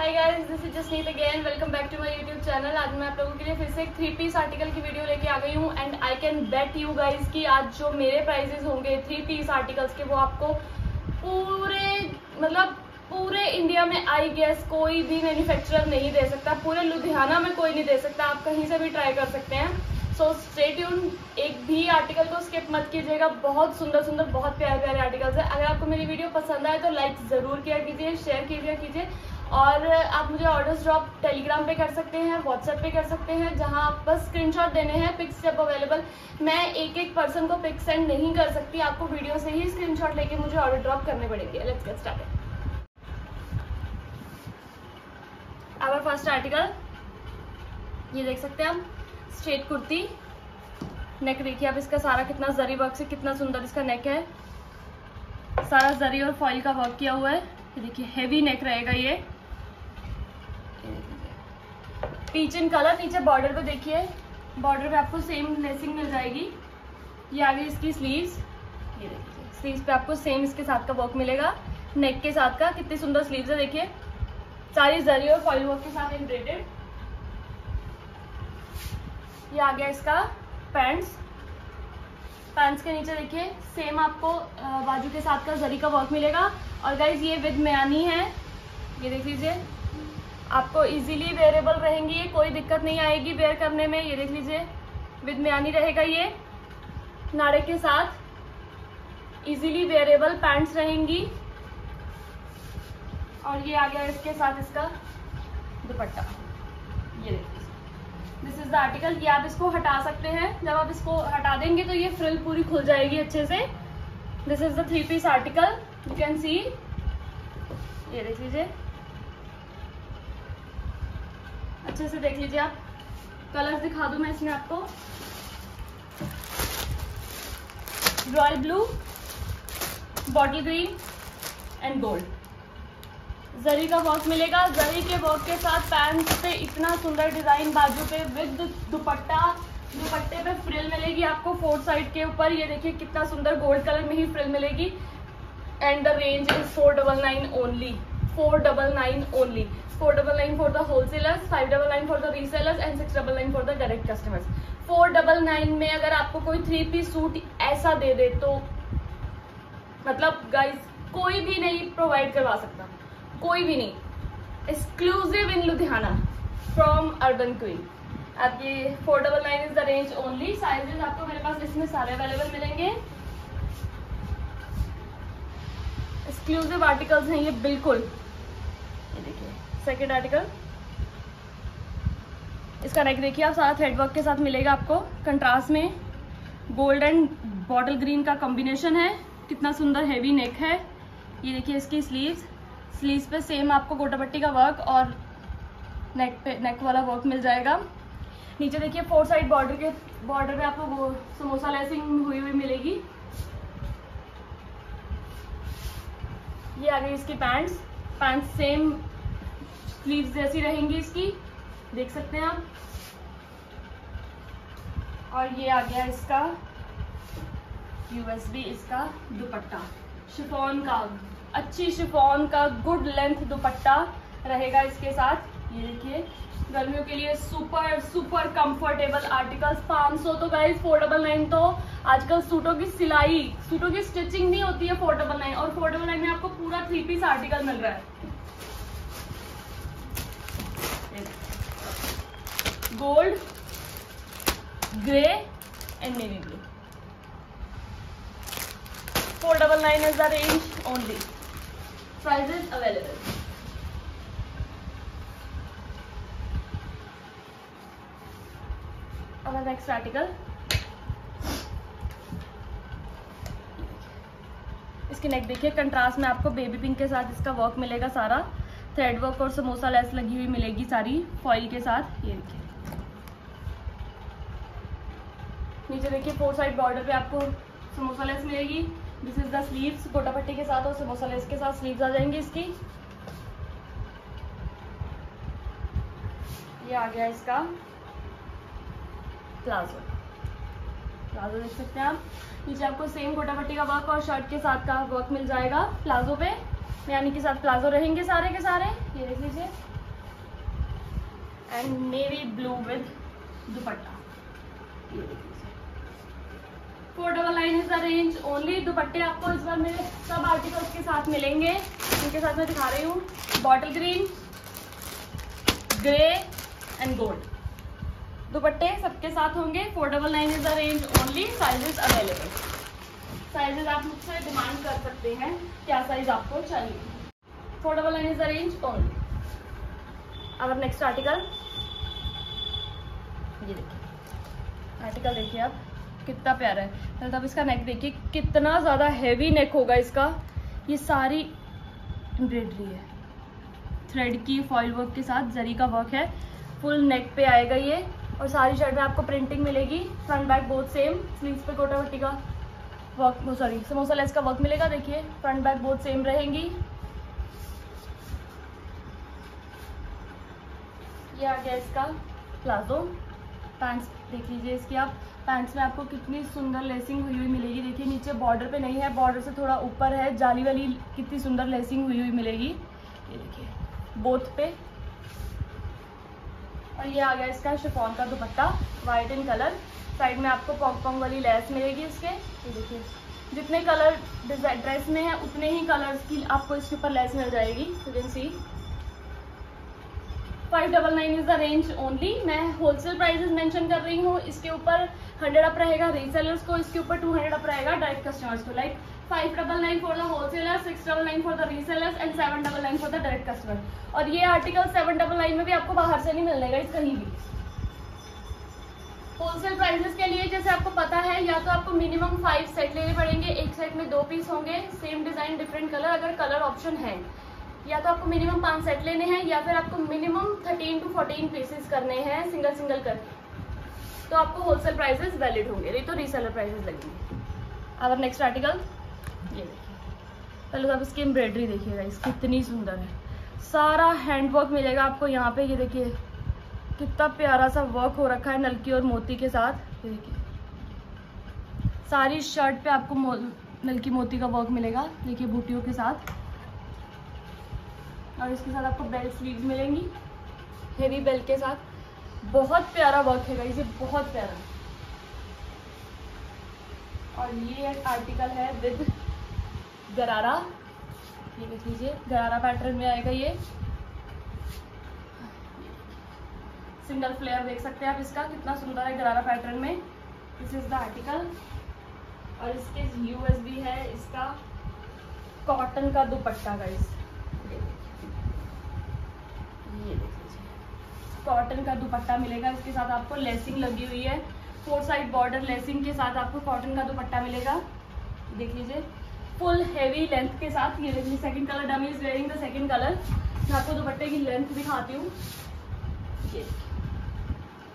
Hi guys this is Jasneet again welcome back to my YouTube channel आज मैं आप लोगों के लिए फिर से एक थ्री पीस आर्टिकल की वीडियो लेके आ गई हूँ and I can bet you guys कि आज जो मेरे प्राइजेस होंगे थ्री पीस आर्टिकल्स के, वो आपको पूरे मतलब पूरे इंडिया में आई गेस कोई भी मैन्युफैक्चरर नहीं दे सकता। पूरे लुधियाना में कोई नहीं दे सकता। आप कहीं से भी ट्राई कर सकते हैं। सो स्टेट्यून एक भी आर्टिकल को स्किप मत कीजिएगा। बहुत सुंदर सुंदर, बहुत प्यारे प्यारे आर्टिकल्स है। अगर आपको मेरी वीडियो पसंद आए तो लाइक ज़रूर किया कीजिए शेयर कीजिए कीजिए। और आप मुझे ऑर्डर्स ड्रॉप टेलीग्राम पे कर सकते हैं व्हाट्सएप पे कर सकते हैं, जहाँ आप बस स्क्रीनशॉट देने हैं पिक्स जब अवेलेबल मैं एक एक पर्सन को पिक सेंड नहीं कर सकती, आपको वीडियो से ही स्क्रीनशॉट लेके मुझे ऑर्डर ड्रॉप करने पड़ेंगे। Let's get started our first article ये देख सकते हैं आप स्ट्रेट कुर्ती। नेक देखिए आप, इसका सारा कितना जरी वर्क से कितना सुंदर इसका नेक है। सारा जरी और फॉइल का वर्क किया हुआ है। देखिए हेवी नेक रहेगा ये। पीच इन कलर नीचे बॉर्डर पे देखिए। बॉर्डर पे आपको सेम लेसिंग मिल जाएगी। ये आगे इसकी स्लीव्स ये देखिए स्लीव्स पे आपको सेम इसके साथ का वर्क मिलेगा। नेक के साथ का, कितनी सुंदर स्लीव्स है, देखिए। सारी जरी और फॉइल वर्क के साथ एम्ब्रेडेड ये आ गया इसका पैंट्स पैंट्स के नीचे देखिए सेम आपको बाजू के साथ का जरी का वर्क मिलेगा। और गाइज़ ये विद म्यानी है। ये देख लीजिए। आपको इजीली वेयरेबल रहेंगी, ये कोई दिक्कत नहीं आएगी वेयर करने में, ये देख लीजिए। विद म्यानी रहेगा ये। नाड़े के साथ इजीली वेयरेबल पैंट्स रहेंगी। और ये आ गया इसके साथ इसका दुपट्टा। ये दिस इज़ द आर्टिकल ये आप इसको हटा सकते हैं। जब आप इसको हटा देंगे तो ये फ्रिल पूरी खुल जाएगी अच्छे से। This is the three piece article you can see ये देख लीजिए। अच्छे से देख लीजिए आप। कलर्स दिखा दूँ मैं इसमें आपको। Royal blue bottle green and gold zari का वर्क मिलेगा। जरी के वर्क के साथ पैंट पे इतना सुंदर डिज़ाइन बाजू पे विद दुपट्टा, दुपट्टे पे फ्रिल मिलेगी आपको फोर्थ साइड के ऊपर। ये देखिए कितना सुंदर गोल्ड कलर में ही फ्रिल मिलेगी। And the range is four double nine only four double nine only four double nine for the wholesalers five double nine for the resellers and six double nine for the direct customers four double nine में अगर आपको कोई three piece suit ऐसा दे दे तो मतलब guys कोई भी नहीं प्रोवाइड करवा सकता। कोई भी नहीं। Exclusive in Ludhiana from Urban Queen आप ये four double nine is the range only sizes आपको मेरे पास इसमें सारे अवेलेबल मिलेंगे। एक्सक्लूसिव आर्टिकल्स हैं ये, बिल्कुल। ये देखिए। सेकेंड आर्टिकल इसका नेक देखिए आप, सारा थ्रेड वर्क के साथ मिलेगा आपको। कंट्रास्ट में गोल्ड एंड बॉटल ग्रीन का कॉम्बिनेशन है। कितना सुंदर हैवी नेक है। ये देखिए इसकी स्लीव्स स्लीव्स पे सेम आपको गोटापट्टी का वर्क और नेक पे नेक वाला वर्क मिल जाएगा। नीचे देखिए फोर साइड बॉर्डर के बॉर्डर पे आपको वो समोसा लेसिंग हुई हुई मिलेगी। ये आ गई इसकी पैंट्स पैंट्स सेम स्लीव्स जैसी रहेंगी इसकी। देख सकते हैं आप। और ये आ गया इसका यूएसबी इसका दुपट्टा। शिफॉन का, अच्छी शिफॉन का गुड लेंथ दुपट्टा रहेगा इसके साथ। ये देखिए, गर्मियों के लिए सुपर सुपर कंफर्टेबल आर्टिकल्स 500 तो गाइस फोर डबल नाइन तो आजकल सूटों की सिलाई, सूटों की स्टिचिंग नहीं होती है फोर डबल नाइन और फोर डबल नाइन में आपको पूरा थ्री पीस आर्टिकल मिल रहा है। Gold, grey and navy blue four double nine is the range only prices available next article. इसकी नेक देखिए कंट्रास्ट में आपको बेबी पिंक के साथ इसका वर्क मिलेगा सारा. थ्रेड वर्क और समोसा लेस लगी हुई मिलेगी सारी फॉइल के साथ. ये देखिए. देखिए फोर साइड बॉर्डर पे आपको समोसा लेस मिलेगी। दिस इज़ द स्लीव्स गोटापट्टी के साथ और समोसा लेस के साथ स्लीव्स आ जाएँगी इसकी। ये आ गया इसका प्लाजो। प्लाजो देख सकते हैं आप। नीचे आपको सेम गोटा पट्टी का वर्क और शर्ट के साथ का वर्क मिल जाएगा प्लाजो पे। यानी कि साथ प्लाजो रहेंगे सारे के सारे। ये देख लीजिए। And navy blue with dupatta. ये देख लीजिए four double nine is the range only दुपट्टे आपको इस बार मेरे सब आर्टिकल्स के साथ मिलेंगे। इनके साथ मैं दिखा रही हूँ। Bottle green grey and gold दुपट्टे सबके साथ होंगे। Four double nine is the range only sizes available sizes आप मुझसे डिमांड कर सकते हैं, क्या साइज़ आपको चाहिए। Four double nine is the range only अब नेक्स्ट आर्टिकल ये देखिए। आर्टिकल देखिए आप। कितना प्यारा है। पहले तो आप इसका नेक देखिए, कितना ज़्यादा हैवी नेक होगा इसका। ये सारी एम्ब्रॉयडरी है। थ्रेड की फॉइल वर्क के साथ जरी का वर्क है। फुल नेक पे आएगा ये। और सारी शर्ट में आपको प्रिंटिंग मिलेगी। Front back both same sleeves पे कोटा वट्टी का वर्क सॉरी समोसा लेस का वर्क मिलेगा, देखिए। फ्रंट बैक बोथ सेम रहेंगी। ये आ गया इसका प्लाजो। पैंट्स देख लीजिए, इसकी आप पैंट्स में आपको कितनी सुंदर लेसिंग हुई हुई मिलेगी। देखिए, नीचे बॉर्डर पे नहीं है बॉर्डर से थोड़ा ऊपर है। जाली वाली कितनी सुंदर लेसिंग हुई हुई मिलेगी। ये देखिए बोथ पे। और ये आ गया इसका शिफॉन का dupatta white in colour side में आपको पॉक पॉन्ग वाली लेस मिलेगी इसके। ये देखिए, जितने कलर ड्रेस में है, उतने ही कलर्स की आपको इसके ऊपर लेस मिल जाएगी। See five double nine is the range only मैं होलसेल प्राइजेस मेंशन कर रही हूँ। इसके ऊपर हंड्रेड अप रहेगा रीसेलर्स को, इसके ऊपर टू हंड्रेड अप रहेगा डायरेक्ट कस्टमर्स को। Like five double nine for the wholesaler six double nine for the resellers and seven double nine for the direct customer और ये आर्टिकल सेवन डबल नाइन में भी आपको बाहर से नहीं मिलेगा इस कहीं भी। होलसेल प्राइसेस के लिए जैसे आपको पता है, या तो आपको मिनिमम फाइव सेट लेने पड़ेंगे, एक सेट में दो पीस होंगे सेम डिज़ाइन डिफरेंट कलर अगर कलर ऑप्शन है। या तो आपको मिनिमम पाँच सेट लेने हैं, या फिर आपको minimum thirteen to fourteen pieces करने हैं सिंगल सिंगल करके। तो आपको होलसेल प्राइसेस वैलिड होंगे, नहीं तो रीसेलर प्राइसेस लगेंगे। अगर नेक्स्ट आर्टिकल ये देखिए। पहले तो आप इसकी एम्ब्रॉयडरी देखिएगा इस कितनी सुंदर है। सारा हैंड वर्क मिलेगा आपको यहाँ पे, ये देखिए। कितना प्यारा सा वर्क हो रखा है नलकी और मोती के साथ। देखिए। सारी शर्ट पे आपको नलकी मोती का वर्क मिलेगा, देखिए बूटियों के साथ। और इसके साथ आपको बेल्ट स्लीव मिलेंगी हेवी बेल्ट के साथ। बहुत प्यारा वर्क है गाइस ये बहुत प्यारा। और ये एक आर्टिकल है विद गरारा ये देख लीजिए गरारा पैटर्न में आएगा ये। सिंगल फ्लेयर देख सकते हैं आप इसका, कितना सुंदर है गरारा पैटर्न में। दिस इज़ द आर्टिकल और इसके यूएसबी है, इसका कॉटन का दुपट्टा गाइस ये देख लीजिए कॉटन का दुपट्टा मिलेगा, इसके साथ आपको लेसिंग लगी हुई है। फोर साइड बॉर्डर लेसिंग के साथ आपको कॉटन का दुपट्टा मिलेगा। देख लीजिए। फुल हैवी लेंथ के साथ, ये देखिए second colour dummy is wearing the second colour मैं आपको दुपट्टे की लेंथ दिखाती हूँ।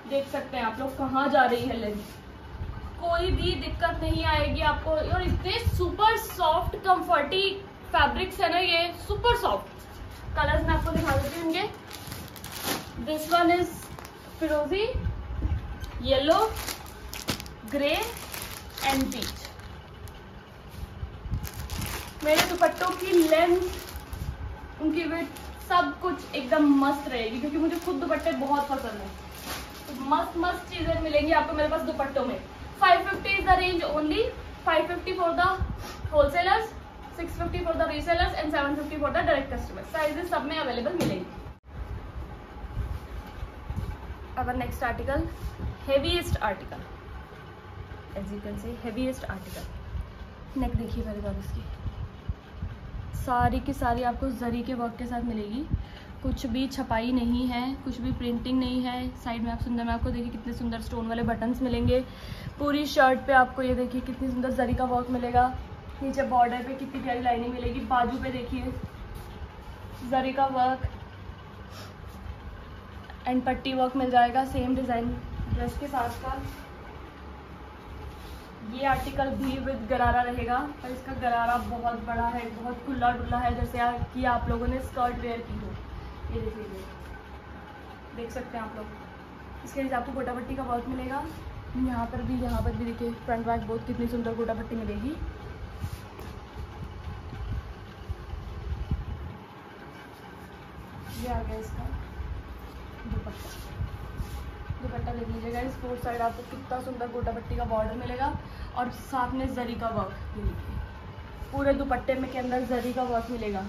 देख सकते हैं आप लोग कहाँ जा रही है लेंथ कोई भी दिक्कत नहीं आएगी आपको। और इतने सुपर सॉफ्ट कंफर्टी फैब्रिक्स है ना ये सुपर सॉफ्ट कलर्स मैं आपको दिखा देती हूँ दिस वन इज़ फिरोजी येलो ग्रे एंड बीच मेरे दुपट्टों की लेंथ उनकी वेट सब कुछ एकदम मस्त रहेगी क्योंकि मुझे खुद दुपट्टे बहुत पसंद है। तो मस्त मस्त चीज़ें मिलेंगी आपको मेरे पास दुपट्टों में। 550 is the range only 550 for the wholesalers 650 for the resellers and 750 for the direct customer sizes सब में अवेलेबल मिलेंगे। अब next article heaviest article as you can say heaviest article neck देखिए पहले बार इसकी। सारी की सारी आपको जरी के वर्क के साथ मिलेगी। कुछ भी छपाई नहीं है, कुछ भी प्रिंटिंग नहीं है। साइड में आप सुंदर, में आपको देखिए कितने सुंदर स्टोन वाले बटन्स मिलेंगे। पूरी शर्ट पे आपको ये देखिए कितनी सुंदर जरी का वर्क मिलेगा। नीचे बॉर्डर पे कितनी प्यारी लाइनिंग मिलेगी। बाजू पे देखिए, जरी का वर्क एंड पट्टी वर्क मिल जाएगा सेम डिज़ाइन ड्रेस के साथ का ये आर्टिकल भी विद गरारा रहेगा, पर इसका गरारा बहुत बड़ा है, बहुत खुला डुला है, जैसे कि आप लोगों ने स्कर्ट वेयर की हो। ये देख लीजिए देख। सकते हैं आप लोग। इसके लिए आपको गोटा पट्टी का वर्क मिलेगा। यहाँ पर भी, यहाँ पर भी देखिए फ्रंट बैक बहुत कितनी सुंदर गोटा पट्टी मिलेगी। ये आ गया इसका। दुपट्टा। दुपट्टा देख लीजिएगा, इस फोर साइड आपको कितना सुंदर गोटा पट्टी का बॉर्डर मिलेगा और साथ में जरी का वर्क पूरे दुपट्टे में के अंदर जरी का वर्क मिलेगा।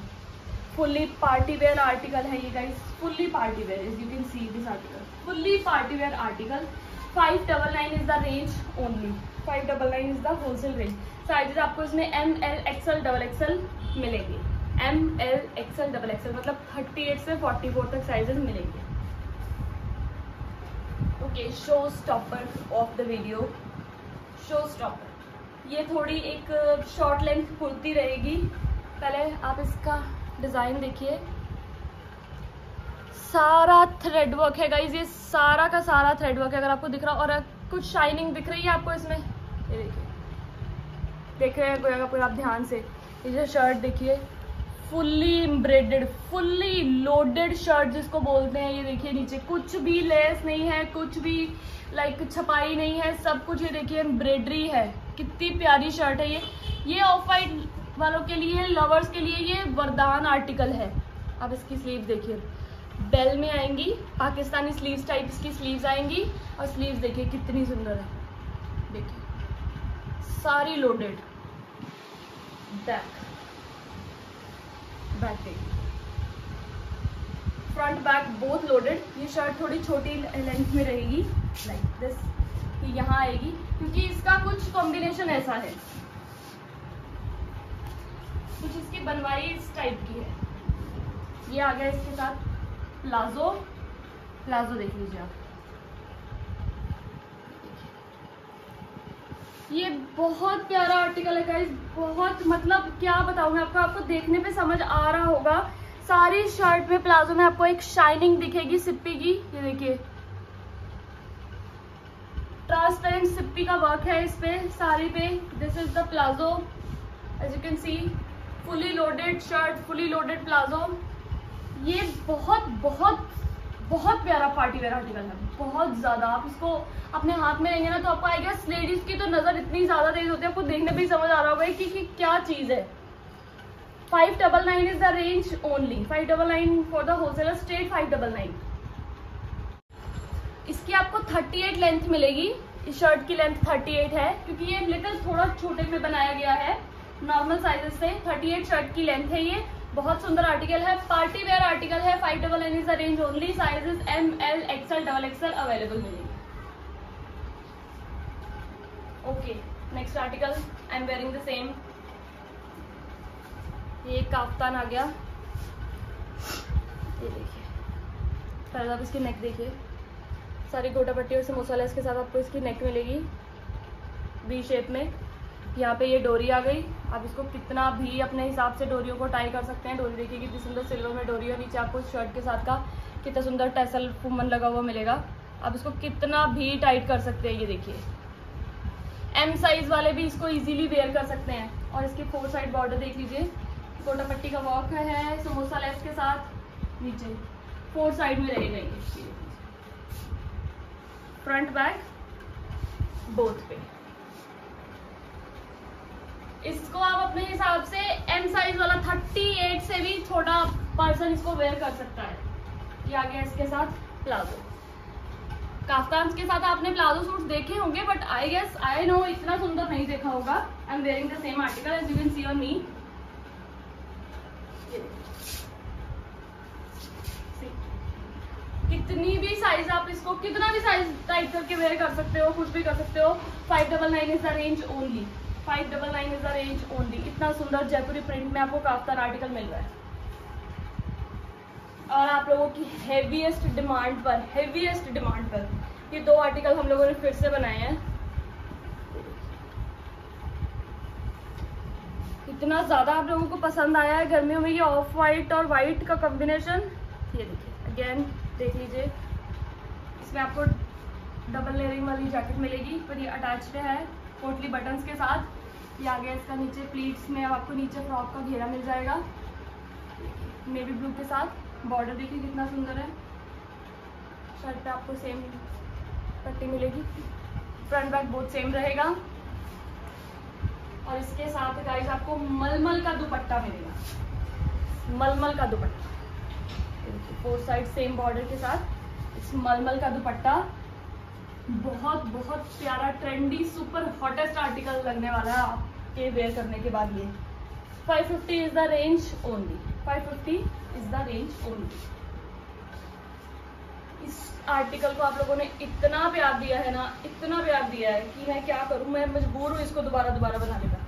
फुल्ली पार्टी वेयर आर्टिकल है ये guys fully party wear is you can see this article fully party wear article five double nine is the range only five double nine is the wholesale range sizes आपको इसमें M L XL double XL मिलेंगे। M L XL double XL मतलब thirty eight से forty four तक sizes मिलेंगे। Okay show stopper of the video show stopper ये थोड़ी एक शॉर्ट लेंथ कुर्ती रहेगी। पहले आप इसका डिज़ाइन देखिए। सारा थ्रेड वर्क है गाइज़ ये सारा का सारा थ्रेड वर्क है, अगर आपको दिख रहा और कुछ शाइनिंग दिख रही है आपको इसमें। ये देखिए। देख रहे हैं, कोई अगर आप ध्यान से। ये जो शर्ट देखिए। Fully embroidered fully loaded shirt जिसको बोलते हैं, ये देखिए नीचे। कुछ भी लेस नहीं है, कुछ भी लाइक छपाई नहीं है, सब कुछ ये देखिए एम्ब्रेडरी है। कितनी प्यारी शर्ट है ये। ये ऑफ़ वाइट वालों के लिए लवर्स के लिए ये वरदान आर्टिकल है। अब इसकी स्लीव देखिए। बेल में आएँगी, पाकिस्तानी स्लीव्स टाइप इसकी स्लीव्स आएँगी, और स्लीव्स देखिए कितनी सुंदर है। देखिए, सारी लोडेड बैक देखिए फ्रंट बैक बोथ लोडेड ये शर्ट थोड़ी छोटी लेंथ में रहेगी लाइक दिस यहाँ आएगी, क्योंकि इसका कुछ कॉम्बिनेशन ऐसा है। कुछ इसकी बनवाई इस टाइप की है। ये आ गया इसके साथ। प्लाजो प्लाजो देख लीजिए आप। ये बहुत प्यारा आर्टिकल है गाइस बहुत मतलब क्या बताऊँ मैं आपको आपको देखने पे समझ आ रहा होगा। सारी शर्ट में प्लाजो में आपको एक शाइनिंग दिखेगी, सिप्पी की। ये देखिए। ट्रांसपेरेंट सिप्पी का वर्क है इस पे सारी पे। This is the palazzo as you can see fully loaded shirt fully loaded palazzo. ये बहुत बहुत बहुत प्यारा पार्टी वेयर आर्टिकल है। बहुत ज़्यादा। आप इसको अपने हाथ में लेंगे ना तो आपको आएगा लेडीज़ की तो नज़र इतनी ज़्यादा तेज होती है आपको देखने ही समझ आ रहा होगा कि, कि क्या चीज़ है। Five double nine is the range only five double nine for the wholesaler state five double nine इसकी आपको थर्टी एट लेंथ मिलेगी। इस शर्ट की लेंथ थर्टी एट है क्योंकि ये लिटिल थोड़ा छोटे में बनाया गया है नॉर्मल साइजेस से। 38 शर्ट की लेंथ है ये। बहुत सुंदर आर्टिकल है पार्टी वेयर आर्टिकल है five double N is range only sizes M L XL double XL available मिलेंगे। Okay next article I am wearing the same ये काफ्तान आ गया। ये देखिए। पहले आप इसकी नेक देखिए। सारी गोटा पट्टी और समोसा लेस के साथ आपको इसकी नेक मिलेगी। बी शेप में। यहाँ पे ये डोरी आ गई। आप इसको कितना भी अपने हिसाब से डोरियों को टाई कर सकते हैं। डोरी देखिए कितनी सुंदर सिल्वर में डोरी है नीचे आपको शर्ट के साथ का कितना सुंदर टैसल फुमन लगा हुआ मिलेगा। आप इसको कितना भी टाइट कर सकते हैं, ये देखिए। एम साइज़ वाले भी इसको इजीली वेयर कर सकते हैं। और इसके फोर साइड बॉर्डर देख लीजिए। कोटा पट्टी का वॉक है, समोसा लेस के साथ, नीचे। फोर साइड में रहेगा ये। फ्रंट बैक बोथ पे। इसको आप अपने हिसाब से एम साइज़ वाला 38 से भी छोटा पर्सन इसको वेयर कर सकता है। ये आ गया इसके साथ प्लाजो काफ्तान के साथ आपने प्लाजो सूट देखे होंगे but I guess I know इतना सुंदर नहीं देखा होगा। I am wearing the same article as you can see on me कितनी भी साइज़ आप इसको, कितना भी साइज़ टाइट करके वेयर कर सकते हो, कुछ भी कर सकते हो five double nine is the range only five double nine is the range only इतना सुंदर जयपुरी प्रिंट में आपको काफ्तान आर्टिकल मिल रहा है। और आप लोगों की हेवीएस्ट डिमांड पर हेवीएस्ट डिमांड पर ये दो आर्टिकल हम लोगों ने फिर से बनाए हैं। इतना ज़्यादा आप लोगों को पसंद आया है गर्मियों में ये ऑफ़ वाइट और वाइट का कॉम्बिनेशन ये देखिए अगेन देख लीजिए। इसमें आपको डबल लेयरिंग वाली जैकेट मिलेगी, पर ये अटैच्ड है पोटली बटन्स के साथ। ये आ गया इसका नीचे प्लीट्स में अब आपको नीचे फ्रॉक का घेरा मिल जाएगा। नेवी ब्लू के साथ। बॉर्डर देखिए कितना सुंदर है। शर्ट पे आपको सेम पट्टी मिलेगी। फ्रंट बैक बहुत सेम रहेगा। और इसके साथ गाइस आपको मलमल का दुपट्टा मिलेगा। मलमल का dupatta. Four side same border के साथ। इस मलमल का दुपट्टा। बहुत बहुत प्यारा ट्रेंडी सुपर हॉटेस्ट आर्टिकल लगने वाला है आपके वेयर करने के बाद ये। 550 is the range only 550 is the range only इस आर्टिकल को आप लोगों ने इतना प्यार दिया है ना, इतना प्यार दिया है कि मैं क्या करूँ, मैं मजबूर हूँ इसको दोबारा दोबारा बनाने का।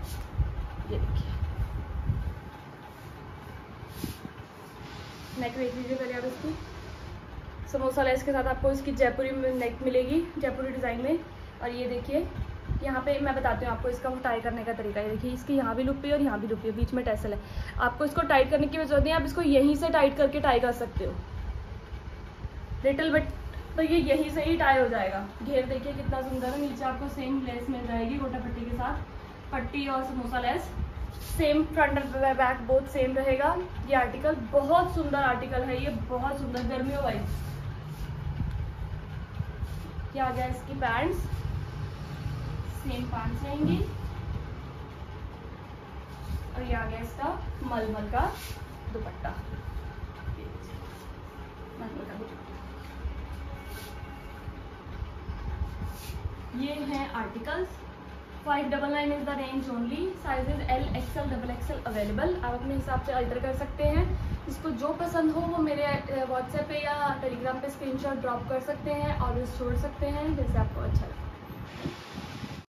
ये देखिए। नेक देख लीजिए पहले आप इसकी। समोसा लेस के साथ आपको इसकी जयपुरी नेक मिलेगी, जयपुरी डिज़ाइन में। और ये देखिए, यहाँ पे मैं बताती हूँ आपको इसका टाई करने का तरीका। ये देखिए, इसकी यहाँ भी लुपी और यहाँ भी लुपी है बीच में टेसल है। आपको इसको टाइट करने की ज़रूरत नहीं, आप इसको यहीं से टाइट करके टाई कर सकते हो। लिटिल बट तो ये यहीं से ही टाई हो जाएगा। घेर देखिए कितना सुंदर है। नीचे आपको सेम लेस मिल जाएगी गोटा पट्टी के साथ। पट्टी और samosa lace. Same front back both same रहेगा। ये आर्टिकल बहुत सुंदर आर्टिकल है, ये बहुत सुंदर गर्मियों वाइज क्या आ गया इसकी पैंट्स सेम पैंट्स रहेंगी। और ये आ गया इसका मलमल का दुपट्टा। मलमल का दुपट्टा। ये हैं articles five double nine is the range only sizes L XL double XL available आप अपने हिसाब से अल्टर कर सकते हैं। इसको जो पसंद हो, वो मेरे व्हाट्सएप पे या टेलीग्राम पे स्क्रीनशॉट ड्रॉप कर सकते हैं और छोड़ सकते हैं। जैसे आपको अच्छा लगे।